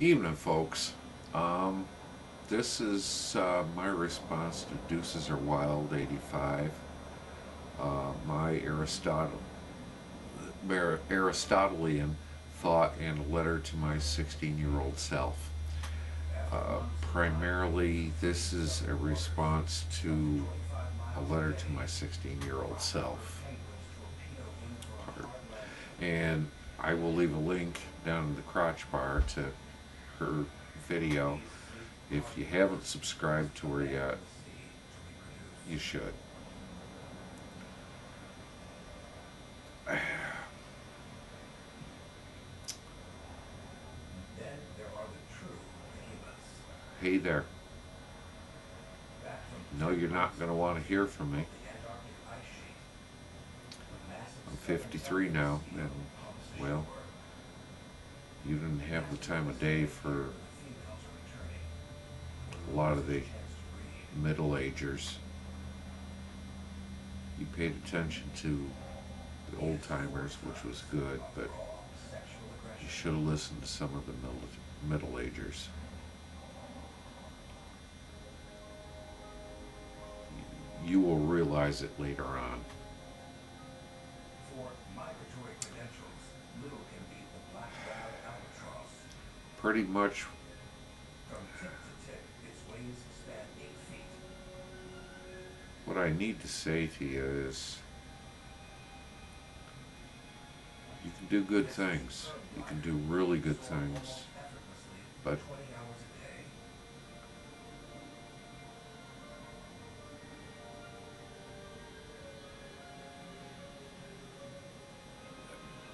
Evening, folks. Um, this is uh, my response to Deuces Are Wild 85. Uh, my Aristotle, Aristotelian thought and letter to my 16 year old self. Uh, primarily, this is a response to a letter to my 16 year old self. And I will leave a link down in the crotch bar to her video. If you haven't subscribed to her yet, you should. Hey there. No, you're not going to want to hear from me. I'm 53 now, and, well, you didn't have the time of day for a lot of the middle agers. You paid attention to the old timers, which was good, but you should have listened to some of the middle, middle agers. You will realize it later on. For migratory credentials, little can beat the black-browed eight feet. what I need to say to you is you can do good things. You can do really good things. But 20 hours a day.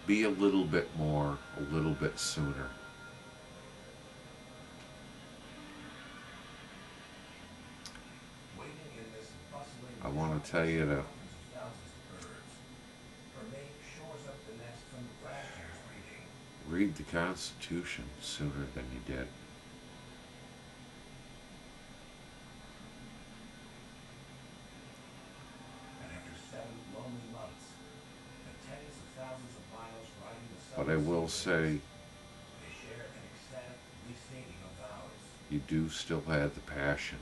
be a little bit more, a little bit sooner. Waiting in this bustling I want to tell you to thousands of birds. Her mate shores up the nest from last year's breeding. read the Constitution sooner than you did. And after seven lonely months, and tens of thousands of miles riding the But I will say they share an ecstatic of vows. you do still have the passion.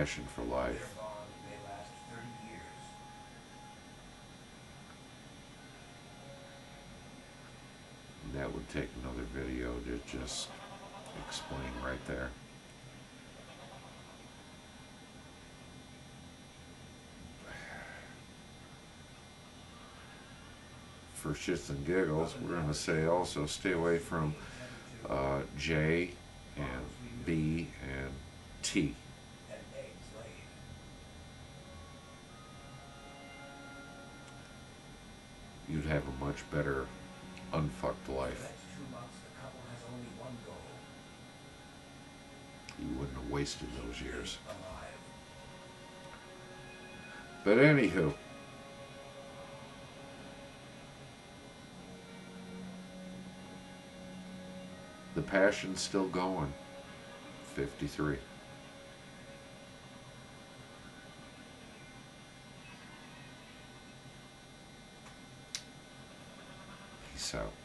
Passion for life. bond may last 30 years. And that would take another video to just explain right there. For shits and giggles, we're going to say also stay away from uh, J and B and T. have a much better unfucked life. next two months, the couple has only one goal, You wouldn't have wasted those years. But anywho, the passion's still going. 53. Out.